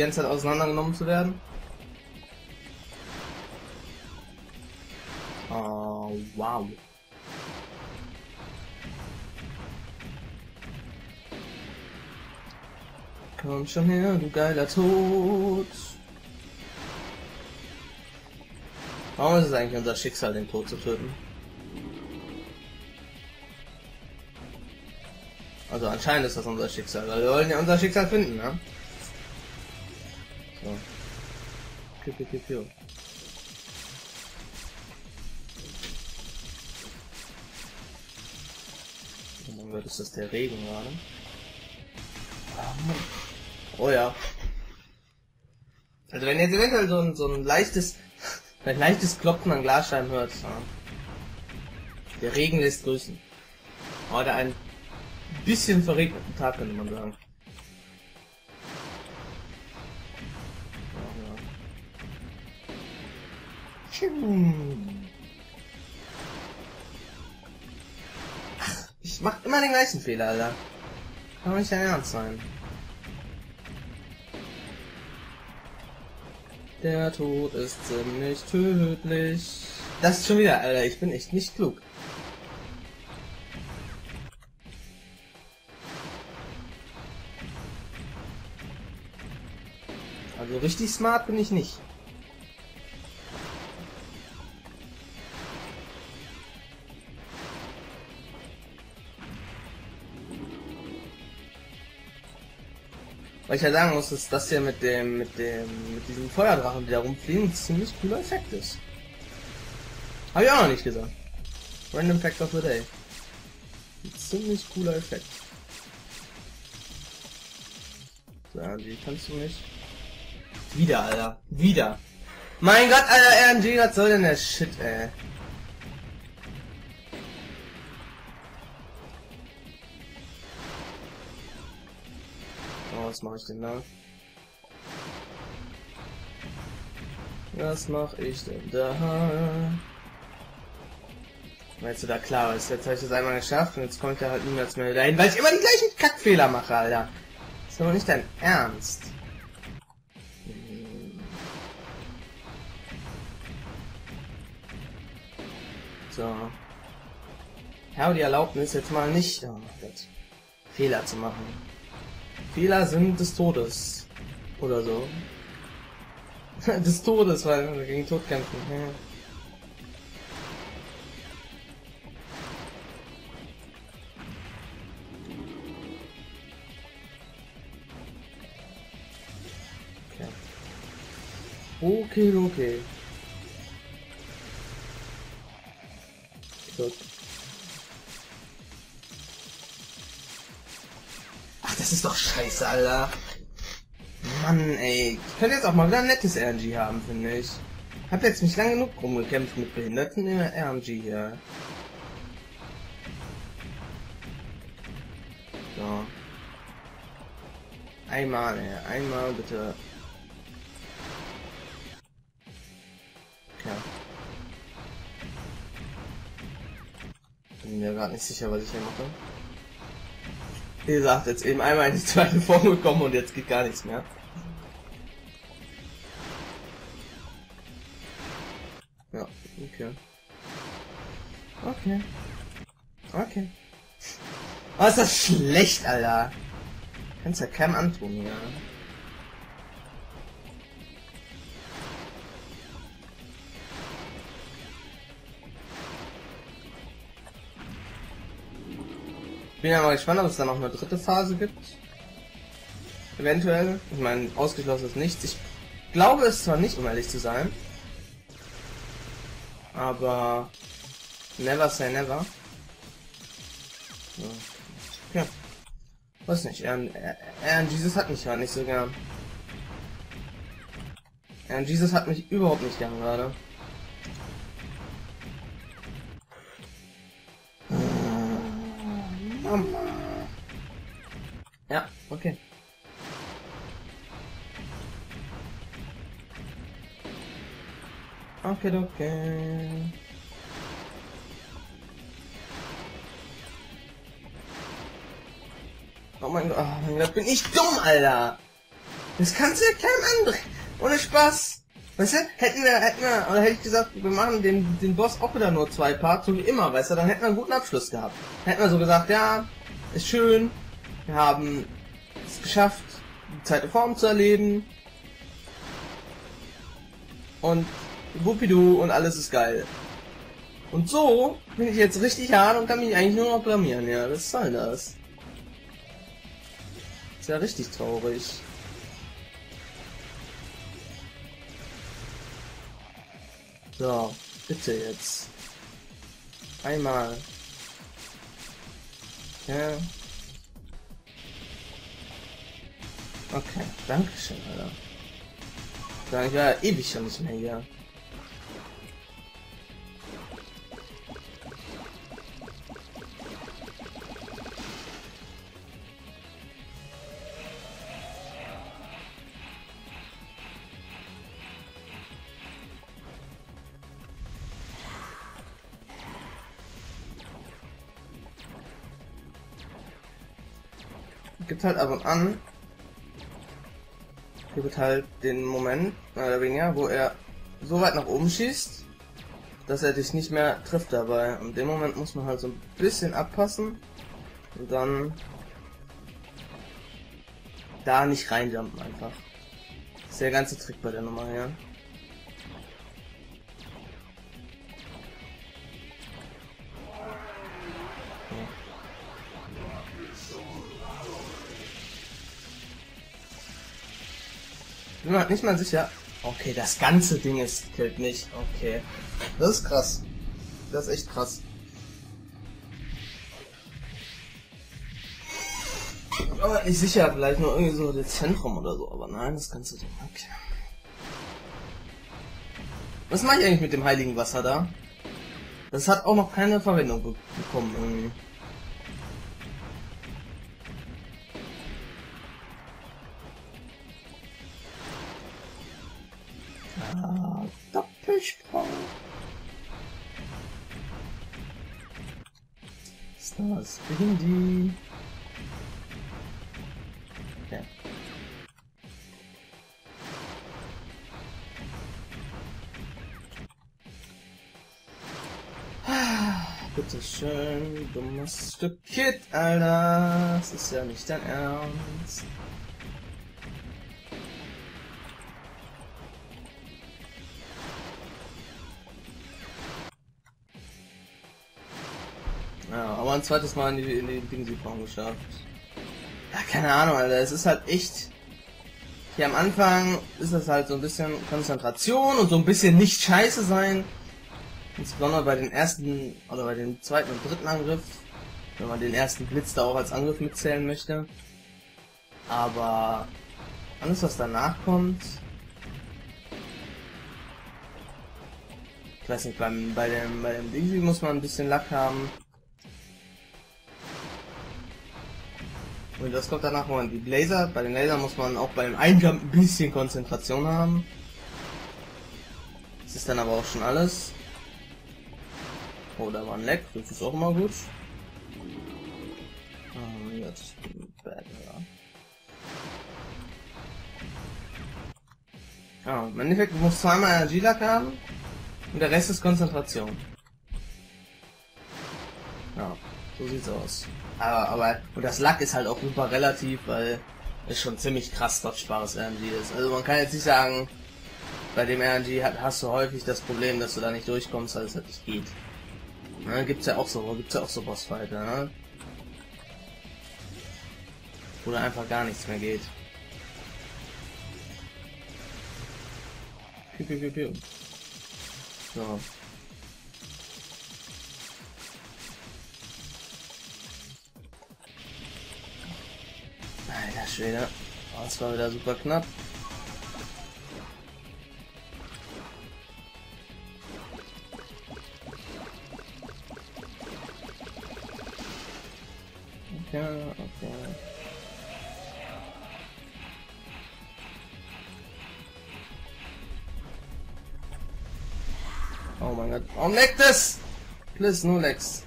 ganze Zeit auseinandergenommen zu werden. Oh, wow. Komm schon her, du geiler Tod. Warum ist es eigentlich unser Schicksal, den Tod zu töten? Also anscheinend ist das unser Schicksal, weil wir wollen ja unser Schicksal finden, ne? Piu, piu, piu, piu. Oh ist das der Regen gerade? Oh ja. Also wenn jetzt eventuell so ein, so ein leichtes, ein leichtes Klopfen an Glasscheiben hört, der Regen lässt grüßen. Oder ein bisschen verregneten Tag, könnte man sagen. Ich mach immer den gleichen Fehler, Alter. Kann doch nicht dein Ernst sein. Der Tod ist ziemlich tödlich. Das ist schon wieder, Alter. Ich bin echt nicht klug. Also richtig smart bin ich nicht. Weil ich ja sagen muss, dass das hier mit dem, mit dem, mit diesem Feuerdrachen, die da rumfliegen, ein ziemlich cooler Effekt ist. Habe ich auch noch nicht gesagt. Random Fact of the Day. Ein ziemlich cooler Effekt. So, die kannst du nicht. Wieder, Alter. Wieder. Mein Gott, Alter, RNG, was soll denn der Shit, ey? Was mache ich denn da? Was mache ich denn da? Weißt du, da klar ist, jetzt habe ich das einmal geschafft und jetzt kommt er halt niemals mehr dahin, weil ich immer die gleichen Kackfehler mache, Alter. Das ist aber nicht dein Ernst. So. Ich habe die Erlaubnis jetzt mal nicht, oh Gott, Fehler zu machen. Fehler sind des Todes. Oder so. des Todes, weil wir gegen Tod kämpfen. Ja. Okay, okay. Gut. Das ist doch scheiße, Alter. Mann, ey. Ich könnte jetzt auch mal wieder ein nettes RNG haben, finde ich. Hab jetzt nicht lange genug rumgekämpft mit behinderten RNG hier. So. Einmal, ey. Einmal bitte. Ja. Bin mir gerade nicht sicher, was ich hier mache. Wie gesagt, jetzt eben einmal in die zweite Form gekommen und jetzt geht gar nichts mehr. Ja, okay. Okay. Okay. Oh, ist das schlecht, Alter. Kannst ja keinem antun hier. Bin ja mal gespannt, ob es da noch eine dritte Phase gibt. Eventuell. Ich meine, ausgeschlossen ist nichts. Ich glaube es zwar nicht, um ehrlich zu sein. Aber never say never. Ja. Weiß nicht, er, er Jesus hat mich ja nicht so gern. Er Jesus hat mich überhaupt nicht gern gerade. Ja, okay. Okay, okay. Oh mein Gott, oh mein Gott, bin ich dumm, Alter! Das kannst du ja keinem andrehen. Ohne Spaß. Weißt du, hätten wir, hätten wir, oder hätte ich gesagt, wir machen den, den Boss auch wieder nur zwei Parts, so wie immer, weißt du, dann hätten wir einen guten Abschluss gehabt. Hätten wir so gesagt, ja, ist schön, wir haben es geschafft, die zweite Form zu erleben. Und Wuppidu und alles ist geil. Und so bin ich jetzt richtig hart und kann mich eigentlich nur noch blamieren, ja, was soll das? Ist ja richtig traurig. So, bitte jetzt. Einmal. Ja. Okay, danke schön, Alter. Ich war ewig schon nicht mehr hier. Gibt halt ab und an gibt halt den Moment, mehr oder weniger, wo er so weit nach oben schießt, dass er dich nicht mehr trifft dabei. Und dem Moment muss man halt so ein bisschen abpassen und dann da nicht reinjumpen einfach. Das ist der ganze Trick bei der Nummer her. Bin mir nicht mal sicher. Okay, das ganze Ding ist killt nicht. Okay. Das ist krass. Das ist echt krass. Aber nicht sicher, vielleicht nur irgendwie so das Zentrum oder so, aber nein, das ganze Ding. Okay. Was mache ich eigentlich mit dem heiligen Wasser da? Das hat auch noch keine Verwendung bekommen irgendwie. Stars Bindi. Ja. Bitte schön, dummes Stück Kid, Alter. Das ist ja nicht dein Ernst. Ein zweites Mal in die, in die Dingsi-Form geschafft. Ja, keine Ahnung, Alter. Es ist halt echt. Hier am Anfang ist das halt so ein bisschen Konzentration und so ein bisschen nicht scheiße sein. Insbesondere bei den ersten oder bei dem zweiten und dritten Angriff. Wenn man den ersten Blitz da auch als Angriff mitzählen möchte. Aber alles was danach kommt. Ich weiß nicht, beim, bei dem, bei dem Dingsy muss man ein bisschen Lack haben. Und das kommt danach, wo die Laser, bei den Lasern muss man auch beim Einjump ein bisschen Konzentration haben. Das ist dann aber auch schon alles. Oh, da war ein Leck, das ist auch immer gut. Oh, jetzt ja. Ja, im Endeffekt muss zweimal Energielack haben und der Rest ist Konzentration. Ja, so sieht's aus. Aber, aber, und das Lack ist halt auch super relativ, weil es schon ziemlich krass dodgebares RNG ist. Also man kann jetzt nicht sagen, bei dem RNG hast du häufig das Problem, dass du da nicht durchkommst, weil es halt nicht geht. Ne, gibt's ja auch so, gibt's ja auch so Bossfighter, ne? Wo da einfach gar nichts mehr geht. Piu, piu, piu, piu. So. Alter Schwede. Oh, das war wieder super knapp. Okay, okay. Oh mein Gott. Warum leckt es? Please, nur lecks.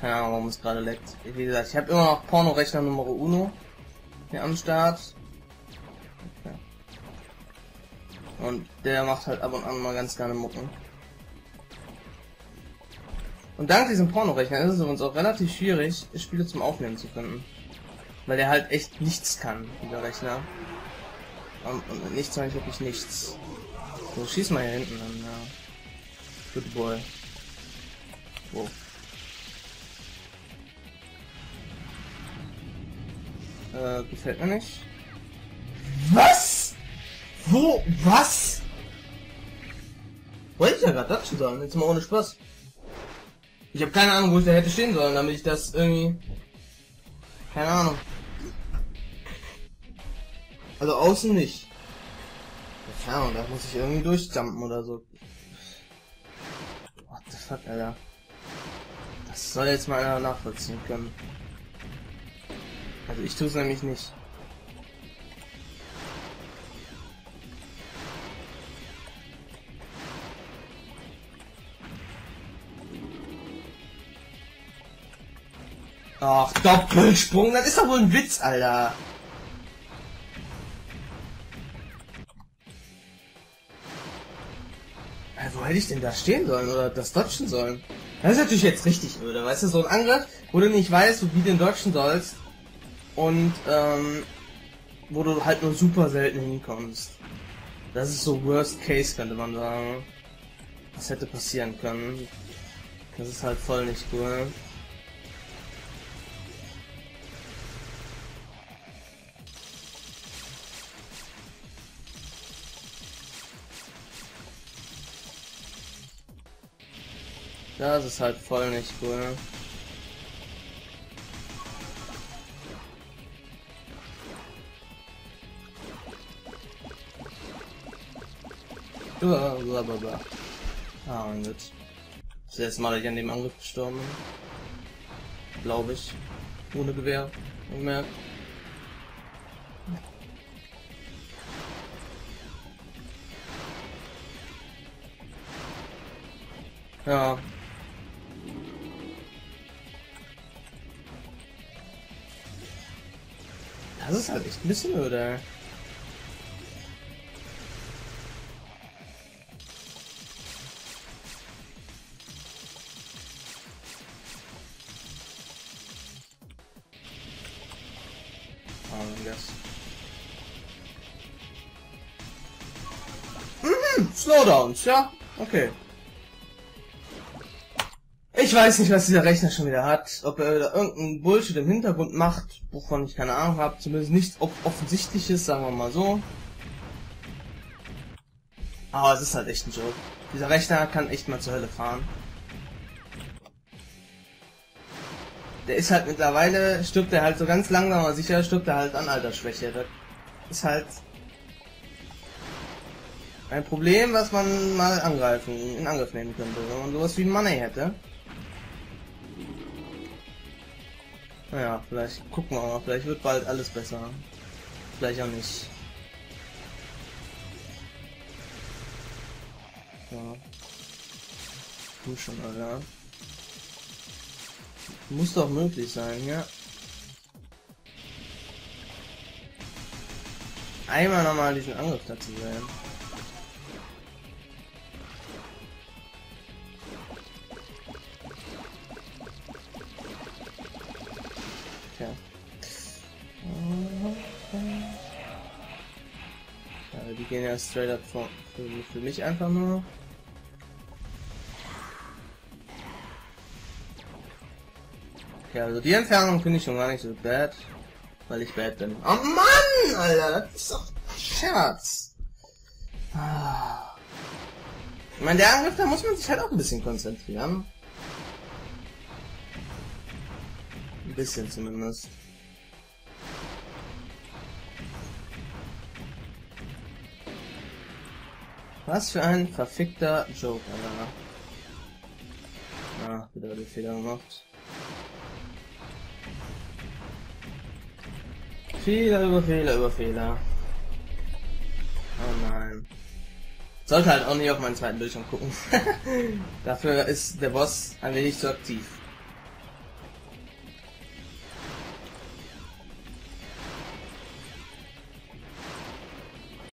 Keine Ahnung, warum es gerade leckt. Wie gesagt, ich habe immer noch Porno-Rechner Nummer Uno hier am Start. Und der macht halt ab und an mal ganz gerne Mucken. Und dank diesem Pornorechner ist es uns auch relativ schwierig, Spiele zum Aufnehmen zu finden. Weil der halt echt nichts kann, dieser Rechner. Und, und nichts meine ich wirklich nichts. So, schieß mal hier hinten an, ja. Good boy. Wo? Äh, gefällt mir nicht. Was? Wo? Was? Wollte ich ja gerade dazu sagen, jetzt mal ohne Spaß. Ich habe keine Ahnung, wo ich da hätte stehen sollen, damit ich das irgendwie... Keine Ahnung. Also außen nicht. Keine Ahnung, da muss ich irgendwie durchjumpen oder so. What the fuck, Alter. Das soll jetzt mal einer nachvollziehen können. Also ich tue es nämlich nicht. Ach, Doppelsprung, das ist doch wohl ein Witz, Alter. Wo hätte ich denn da stehen sollen oder das dodgen sollen? Das ist natürlich jetzt richtig öde, weißt du, so ein Angriff, wo du nicht weißt, wie du den dodgen sollst und ähm, wo du halt nur super selten hinkommst. Das ist so Worst Case, könnte man sagen. Was hätte passieren können. Das ist halt voll nicht cool. Das ist halt voll nicht cool. Blablabla. Ah, mein Gott. Das erste Mal, dass ich an dem Angriff gestorben bin. Glaube ich. Ohne Gewehr. Unmerkt. Ja. Das ist halt echt ein bisschen öde. Mhm, Slowdowns, ja, okay. Ich weiß nicht, was dieser Rechner schon wieder hat. Ob er da irgendeinen Bullshit im Hintergrund macht, wovon ich keine Ahnung habe. Zumindest nichts offensichtliches, sagen wir mal so. Aber es ist halt echt ein Joke. Dieser Rechner kann echt mal zur Hölle fahren. Der ist halt mittlerweile, stirbt er halt so ganz langsam, aber sicher stirbt er halt an Altersschwäche. Das ist halt ein Problem, was man mal angreifen, in Angriff nehmen könnte, wenn man sowas wie Money hätte. Naja, vielleicht gucken wir mal, vielleicht wird bald alles besser. Vielleicht auch nicht. Ja. Du schon, Alter. Muss doch möglich sein, ja. Einmal nochmal diesen Angriff dazu sehen. Okay. Ja, die gehen ja straight up für, für mich einfach nur. Okay, also die Entfernung finde ich schon gar nicht so bad, weil ich bad bin. Oh Mann, Alter, das ist doch Scherz. Ah. Ich meine, der Angriff, da muss man sich halt auch ein bisschen konzentrieren. Ein bisschen zumindest. Was für ein verfickter Joke, Alter. Ah, wieder die Fehler gemacht. Fehler über Fehler über Fehler. Oh nein. Sollte halt auch nicht auf meinen zweiten Bildschirm gucken. Dafür ist der Boss ein wenig zu aktiv.